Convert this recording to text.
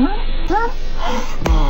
Ha? Ha?